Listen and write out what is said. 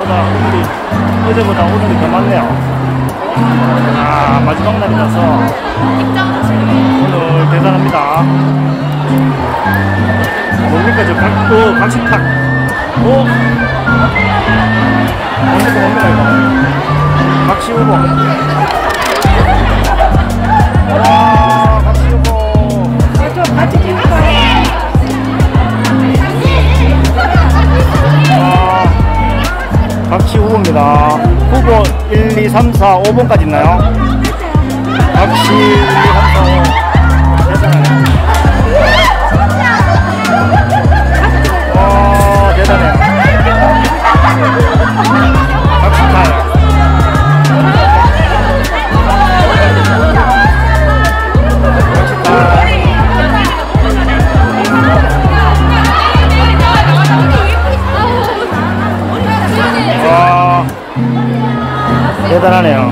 오늘이 어제보다 오늘이 더 많네요. 아 마지막 날이라서 오늘 대단합니다. 뭡니까 저 각도 각식탁. 오 뭡니까 뭡니까 이거. 각시우보. 아, 각시 후보입니다. 후보 1, 2, 3, 4, 5번까지 있나요? 각시 대단하네요.